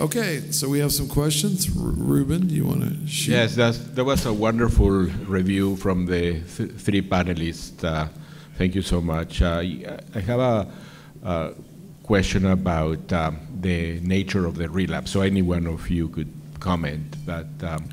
Okay, so we have some questions. R- Ruben, do you want to shoot? Yes, that's, that was a wonderful review from the th- three panelists. Uh, thank you so much. Uh, I have a, question about um, the nature of the relapse. So any one of you could comment. But um,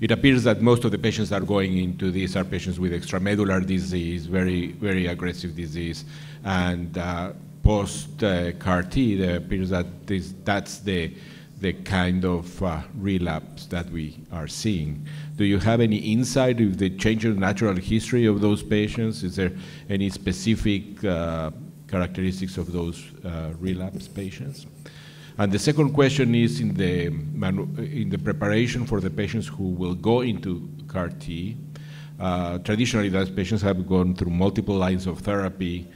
it appears that most of the patients are going into this are patients with extramedullary disease, very, very aggressive disease, and uh, post uh, CAR T, it appears that this, that's the the kind of uh, relapse that we are seeing. Do you have any insight of the change in natural history of those patients? Is there any specific uh, characteristics of those uh, relapse patients? And the second question is in the, in the preparation for the patients who will go into CAR T. Uh, traditionally, those patients have gone through multiple lines of therapy,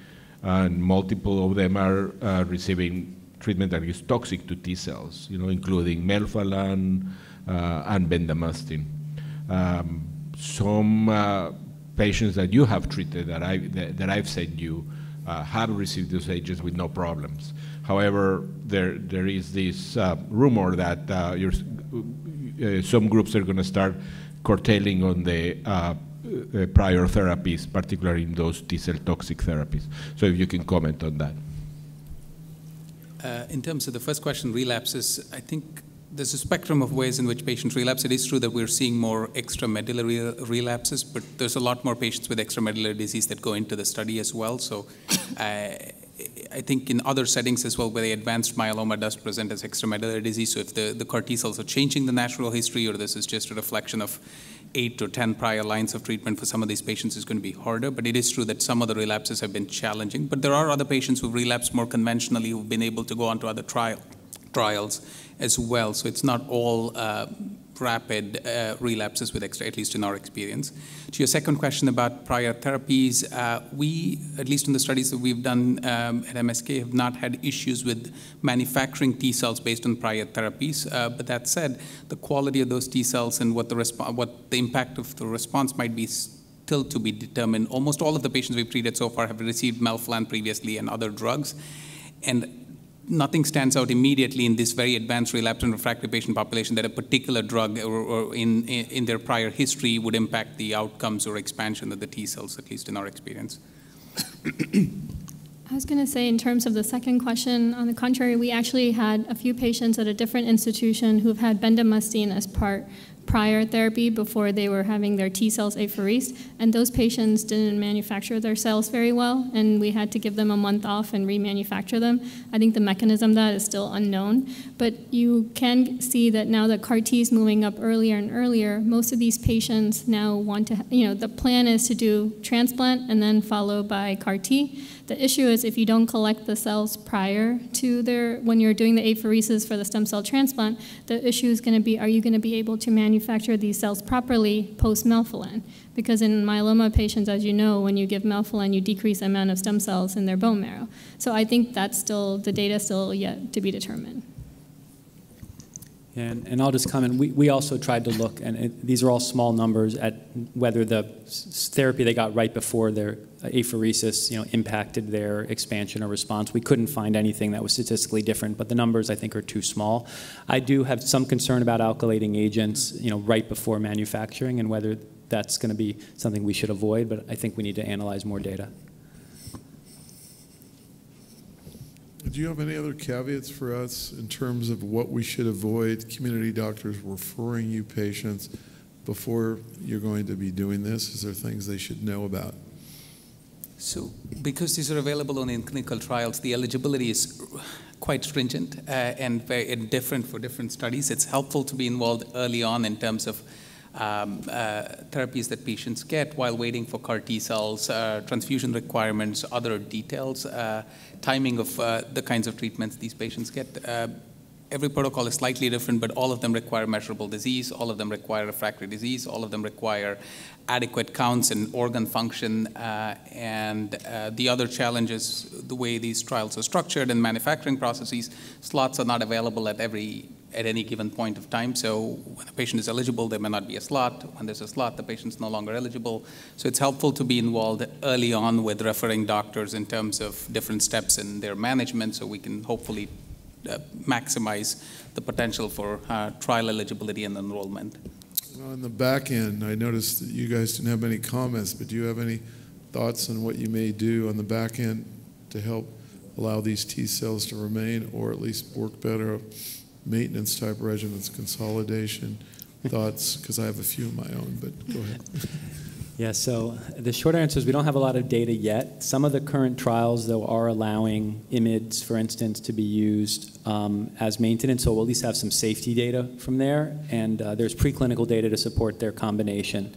and multiple of them are uh, receiving treatment that is toxic to T cells, you know, including melphalan uh, and bendamustine. Um, some uh, patients that you have treated that, I, that, that I've sent you uh, have received those agents with no problems. However, there, there is this uh, rumor that uh, uh, some groups are going to start curtailing on the prior therapies, particularly in those T cell toxic therapies. So if you can comment on that. Uh, in terms of the first question, relapses, I think there's a spectrum of ways in which patients relapse. It is true that we're seeing more extramedullary relapses, but there's a lot more patients with extramedullary disease that go into the study as well. So uh, I think in other settings as well, where the advanced myeloma does present as extramedullary disease, so if the, the CAR T cells are changing the natural history or this is just a reflection of eight or 10 prior lines of treatment for some of these patients is going to be harder. But it is true that some of the relapses have been challenging. But there are other patients who've relapsed more conventionally who've been able to go on to other trial, trials as well. So it's not all uh, rapid uh, relapses with extra, at least in our experience. To your second question about prior therapies, uh, we, at least in the studies that we've done um, at MSK, have not had issues with manufacturing T cells based on prior therapies. Uh, but that said, the quality of those T cells and what the, what the impact of the response might be still to be determined. Almost all of the patients we've treated so far have received melphalan previously and other drugs. And nothing stands out immediately in this very advanced relapsed and refractory patient population that a particular drug or, or in, in their prior history would impact the outcomes or expansion of the T cells, at least in our experience. I was going to say, in terms of the second question, on the contrary, we actually had a few patients at a different institution who've had bendamustine as part prior therapy before they were having their T cells apheresed, and those patients didn't manufacture their cells very well, and we had to give them a month off and remanufacture them. I think the mechanism of that is still unknown, but you can see that now that CAR T is moving up earlier and earlier, most of these patients now want to, you know, the plan is to do transplant and then followed by CAR T. The issue is if you don't collect the cells prior to their, when you're doing the apheresis for the stem cell transplant, the issue is going to be, are you going to be able to manufacture these cells properly post-melphalan? Because in myeloma patients, as you know, when you give melphalan, you decrease the amount of stem cells in their bone marrow. So I think that's still, the data still yet to be determined. And, and I'll just comment, we, we also tried to look, and it, these are all small numbers, at whether the therapy they got right before their apheresis you know, impacted their expansion or response. We couldn't find anything that was statistically different, but the numbers I think are too small. I do have some concern about alkylating agents you know, right before manufacturing and whether that's going to be something we should avoid, but I think we need to analyze more data. Do you have any other caveats for us in terms of what we should avoid? Community doctors referring you patients before you're going to be doing this? Is there things they should know about? So, because these are available only in clinical trials, the eligibility is quite stringent uh, and very different for different studies. It's helpful to be involved early on in terms of um, uh, therapies that patients get while waiting for CAR T cells, uh, transfusion requirements, other details, uh, timing of uh, the kinds of treatments these patients get. Uh, every protocol is slightly different, but all of them require measurable disease, all of them require refractory disease, all of them require adequate counts and organ function. Uh, and the other challenge is the way these trials are structured and manufacturing processes. Slots are not available at every at any given point of time. So when a patient is eligible, there may not be a slot. When there's a slot, the patient's no longer eligible. So it's helpful to be involved early on with referring doctors in terms of different steps in their management so we can hopefully uh, maximize the potential for uh, trial eligibility and enrollment. On the back end, I noticed that you guys didn't have any comments, but do you have any thoughts on what you may do on the back end to help allow these T cells to remain or at least work better? Maintenance type regimens, consolidation, thoughts? Because I have a few of my own, but go ahead. Yeah, so the short answer is we don't have a lot of data yet. Some of the current trials, though, are allowing IMiDs, for instance, to be used um, as maintenance, so we'll at least have some safety data from there, and uh, there's preclinical data to support their combination.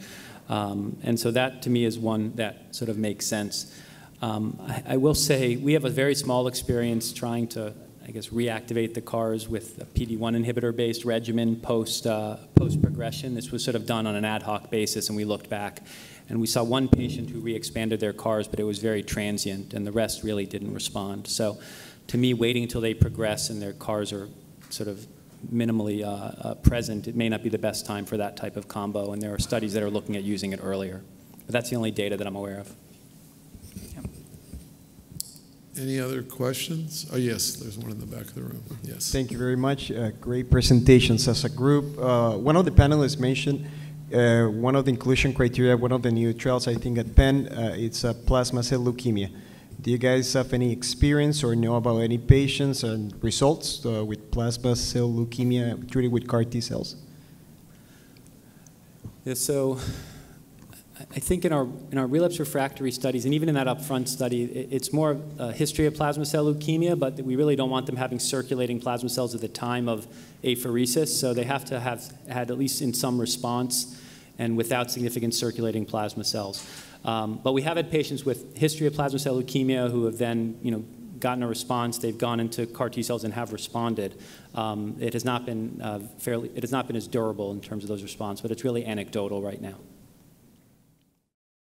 Um, and so that, to me, is one that sort of makes sense. Um, I, I will say we have a very small experience trying to I guess, reactivate the cars with a PD-1 inhibitor-based regimen post, uh, post-progression. This was sort of done on an ad hoc basis, and we looked back. And we saw one patient who re-expanded their cars, but it was very transient, and the rest really didn't respond. So to me, waiting until they progress and their cars are sort of minimally uh, uh, present, it may not be the best time for that type of combo, and there are studies that are looking at using it earlier. But that's the only data that I'm aware of. Any other questions? Oh, yes, there's one in the back of the room. Yes. Thank you very much. Uh, great presentations as a group. Uh, one of the panelists mentioned uh, one of the inclusion criteria, one of the new trials, I think at Penn, uh, it's a plasma cell leukemia. Do you guys have any experience or know about any patients and results uh, with plasma cell leukemia treated with CAR T cells? Yeah, so I think in our, in our relapse refractory studies, and even in that upfront study, it, it's more a history of plasma cell leukemia, but we really don't want them having circulating plasma cells at the time of apheresis. So they have to have had at least in some response and without significant circulating plasma cells. Um, but we have had patients with history of plasma cell leukemia who have then, you know, gotten a response. They've gone into CAR T cells and have responded. Um, it has not been uh, fairly. It has not been as durable in terms of those responses, but it's really anecdotal right now.